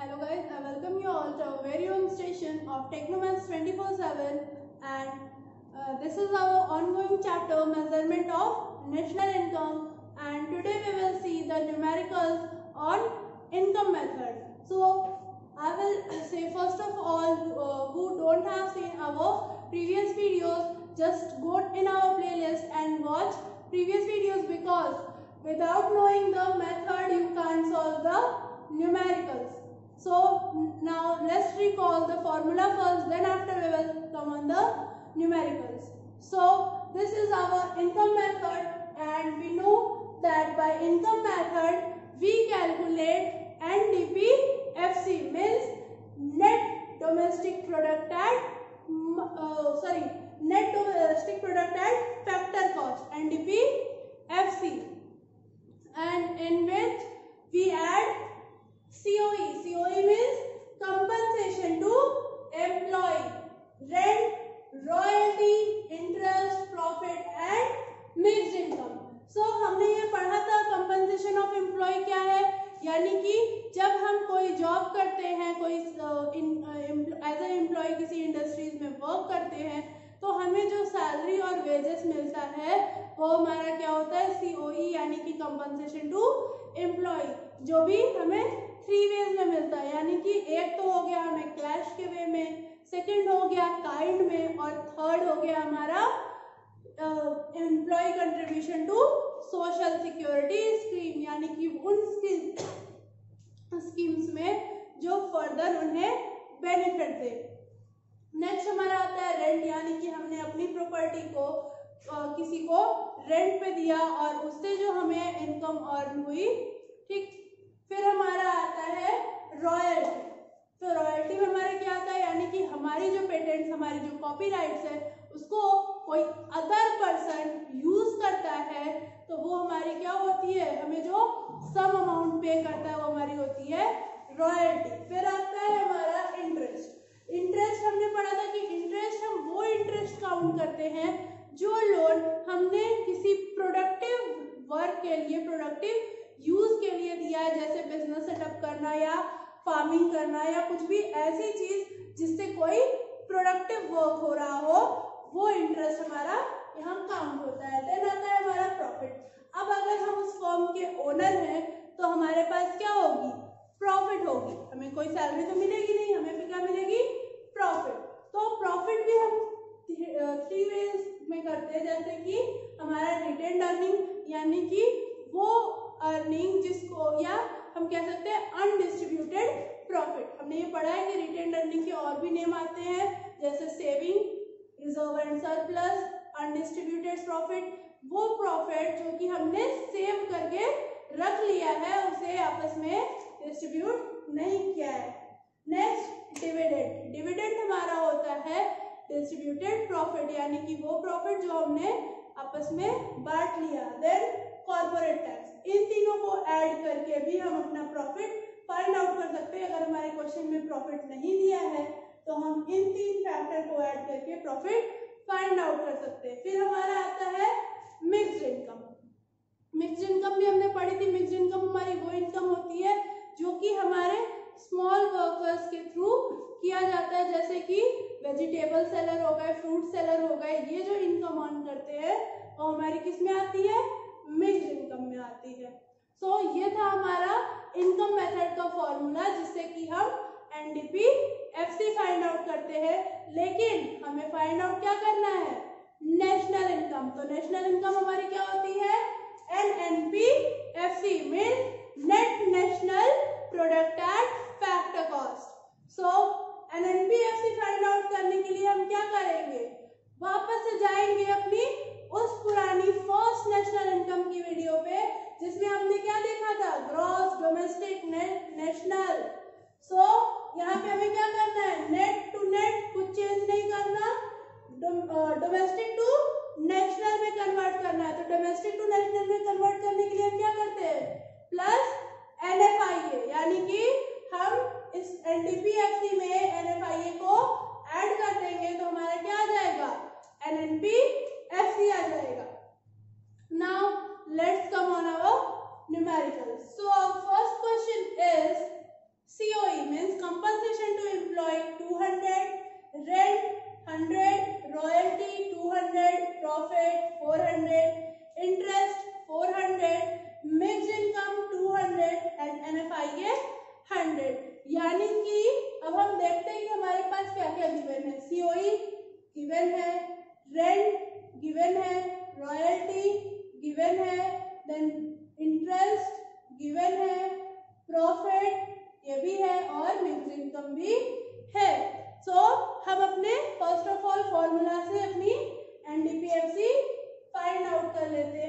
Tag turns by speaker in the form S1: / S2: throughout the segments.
S1: Hello guys, I welcome you all to our very own station of Technomaths 24/7 and uh, this is our ongoing chapter measurement of national income and today we will see the numericals on income method. So I will say first of all uh, who don't have seen our previous videos just go in our playlist and watch previous videos because without knowing the method you can't solve the numericals. So now let's recall the formula first then after we will come on the numericals. So this is our income method and we know that by income method we calculate NDP FC means net domestic product at uh, sorry net domestic product at factor cost NDP FC and in which we add COE. COE means compensation to employee, rent, royalty, interest, profit and mixed income. So हमने ये पढ़ा था compensation of employ क्या है यानी कि जब हम कोई जॉब करते हैं कोई एज ए एम्प्लॉय किसी इंडस्ट्रीज़ में वर्क करते हैं तो हमें जो सैलरी और वेजेस मिलता है वो हमारा क्या होता है सीओई e, यानी कि कंपनसेशन टू एम्प्लॉय जो भी हमें थ्री वेज में मिलता है। यानी कि एक तो हो गया हमें कैश के वे में सेकंड हो गया काइंड में और थर्ड हो गया हमारा employ contribution to social security scheme यानी कि उन स्कीम्स में जो फर्दर उन्हें बेनिफिट दे। नेक्स्ट हमारा आता है रेंट यानी कि हमने अपनी प्रॉपर्टी को आ, किसी को रेंट पे दिया और उससे जो हमें इनकम अर्न हुई ठीक? फिर हमारा आता है रॉयल्टी तो रॉयल्टी में हमारे क्या आता है? यानी कि हमारी जो पेटेंट्स हमारी जो कॉपीराइट्स है, उसको कोई अदर पर्सन यूज़ करता है तो वो हमारी क्या होती है? हमें जो सम अमाउंट पे करता है, वो हमारी होती है रॉयल्टी फिर आता है हमारा इंटरेस्ट इंटरेस्ट हमने पढ़ा था कि इंटरेस्ट हम वो इंटरेस्ट काउंट करते हैं, जो लोन हमने किसी प्रोडक्टिव वर्क के लिए प्रोडक्टिव दिया है, जैसे बिज़नेस सेटअप करना या फ़ार्मिंग करना या कुछ भी ऐसी चीज़ जिससे कोई प्रोडक्टिव वर्क हो रहा हो, वो इंटरेस्ट हमारा यहाँ काउंट होता है देन आता है हमारा प्रॉफिट अब अगर हम उस फॉर्म के ओनर हैं तो हमारे पास क्या होगी? प्रॉफिट होगी। हमें कोई सैलरी तो मिलेगी नहीं, हमें भी क्या मिलेगी प्रॉफिट तो प्रॉफिट भी हम थ्री वेज में करते हैं जैसे कि हमारा रिटेन अर्निंग यानी कि वो अर्निंग जिसको या हम कह सकते हैं अनडिस्ट्रीब्यूटेड प्रॉफिट हमने ये पढ़ा है कि रिटेन अर्निंग के और भी नेम आते हैं, जैसे saving reserve and surplus undistributed profit वो प्रॉफिट जो कि हमने सेव करके रख लिया है, उसे आपस में डिस्ट्रीब्यूट नहीं किया है। नेक्स्ट डिविडेंड डिविडेंड हमारा होता है डिस्ट्रीब्यूटेड प्रॉफिट यानी कि वो प्रॉफिट जो हमने आपस में बांट लिया। देन कॉर्पोरेट टैक्स इन तीनों को ऐड करके भी हम अपना प्रॉफिट फाइंड आउट कर सकते हैं। अगर हमारे क्वेश्चन में प्रॉफिट नहीं दिया है तो हम इन तीन फैक्टर को ऐड करके प्रॉफिट फाइंड आउट कर सकते हैं। फिर हमारा आता है मिक्स्ड इनकम मिक्स्ड इनकम भी हमने पढ़ी थी। मिक्स्ड इनकम हमारी वो इनकम होती है जो कि हमारे स्मॉल वर्कर्स के थ्रू किया जाता है। जैसे कि वेजिटेबल सेलर हो गए फ्रूट सेलर हो गए, ये जो इनकम अर्न करते हैं, वो हमारी किसमें आती है? मिक्स्ड इनकम में आती है। सो so, ये था हमारा इनकम मेथड का फॉर्मूला जिससे कि हम एनडीपी एफसी फाइंड आउट करते हैं। लेकिन हमें फाइंड आउट क्या करना है? नेशनल इनकम तो नेशनल इनकम हमारी क्या होती है? N N P F C mean net national product at factor cost so NNPFC find out करने के लिए हम क्या करेंगे? वापस से जाएँगे अपनी उस पुरानी फ़र्स्ट नेशनल इनकम की वीडियो पे जिसमें हमने क्या देखा था gross domestic net national so यहाँ पे हमें क्या करना है नेट टू नेट कुछ चेंज नहीं करना डोमेस्टिक टू नेशनल में कन्वर्ट करना है तो डोमेस्टिक टू नेशनल में कन्वर्ट करने के लिए हम क्या करते हैं plus N F I A यानी कि हम इस एनडीपीएफसी लर्निंग की अब हम देखते हैं कि हमारे पास क्या क्या गिवन है। सीओई गिवन है रेंट गिवन है रॉयल्टी गिवन है देन इंटरेस्ट गिवन है प्रॉफिट ये भी है और मिक्स इनकम भी है। सो so, हम अपने फ़र्स्ट ऑफ़ ऑल फॉर्मूला से अपनी एनडीपीएफसी फाइंड आउट कर लेते हैं।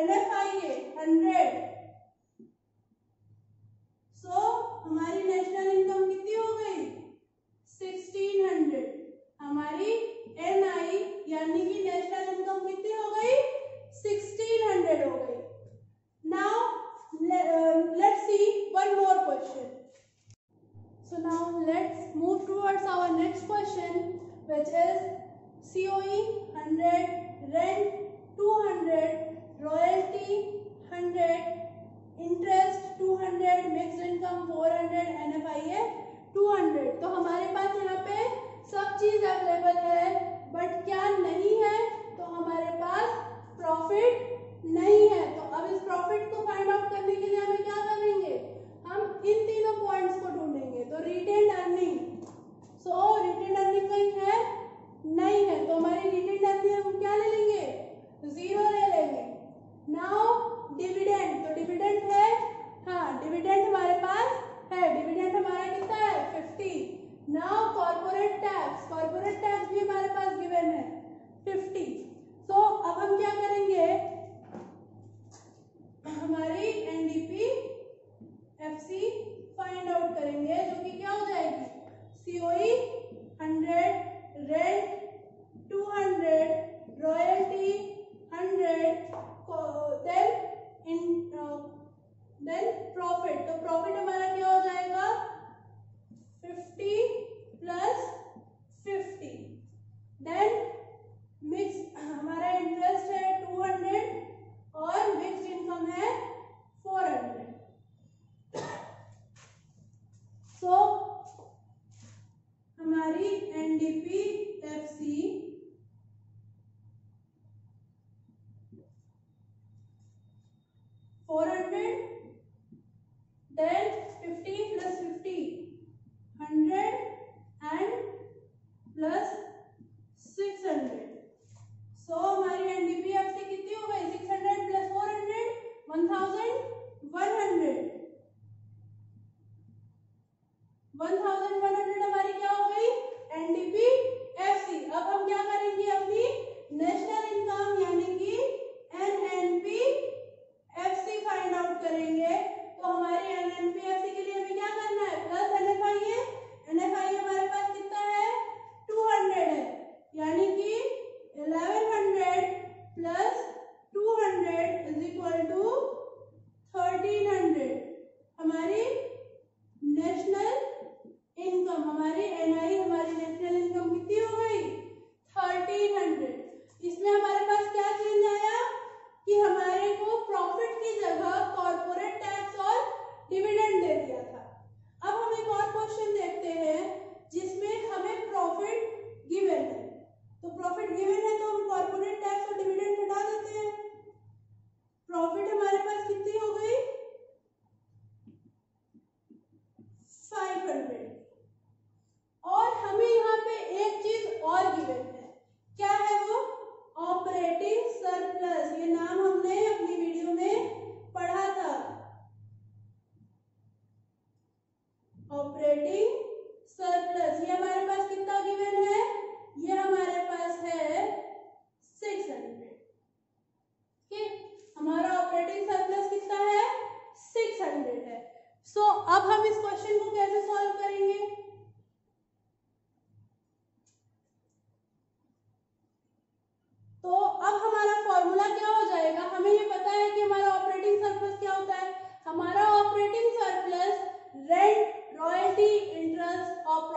S1: एनएफआईए हंड्रेड सो हमारी नेशनल इनकम कितनी हो गई? सिक्सटीन हंड्रेड हमारी एनआई यानी कि नेशनल इनकम कितनी हो गई? सिक्सटीन हंड्रेड हो गई. Now let's see one more question so now let's move towards our next question which is is hundred rent two hundred royalty 100 interest 200 mixed income 400 to 200 तो हमारे पास यहाँ पे सब चीज़ अवेलेबल है बट क्या नहीं है? तो हमारे पास प्रॉफिट नहीं है। तो अब इस प्रॉफिट को फाइंड आउट करने के 400 then ऑपरेटिंग सरप्लस। ये हमारे पास कितना गिवन है? ये हमारे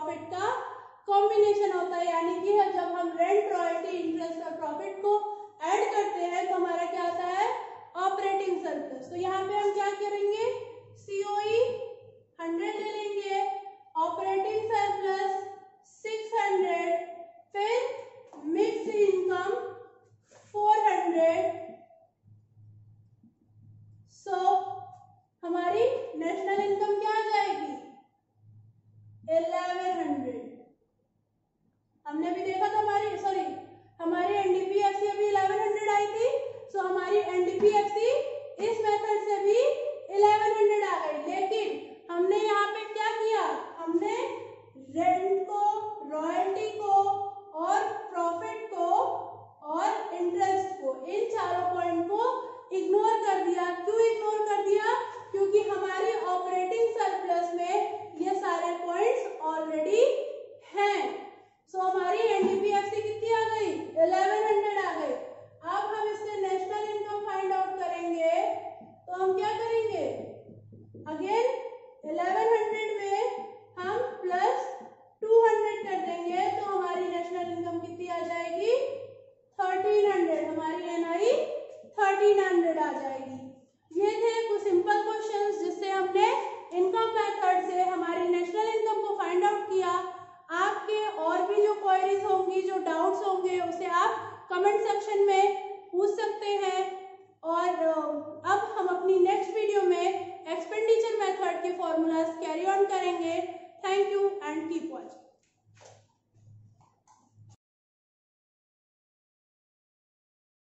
S1: प्रॉफिट का कॉम्बिनेशन होता है, यानी कि जब हम रेंट रॉयल्टी इंटरेस्ट और प्रॉफिट को ऐड करते हैं तो हमारा क्या आता है? ऑपरेटिंग सरप्लस तो यहाँ पे हम क्या करेंगे? सीओई हंड्रेड ले लेंगे। ऑपरेटिंग सरप्लस भी जो डाउट्स होंगे, उसे आप कमेंट सेक्शन में पूछ सकते हैं। और अब हम अपनी नेक्स्ट वीडियो में एक्सपेंडिचर मेथड के फॉर्मूलाज कैरी ऑन करेंगे। Thank you and keep watching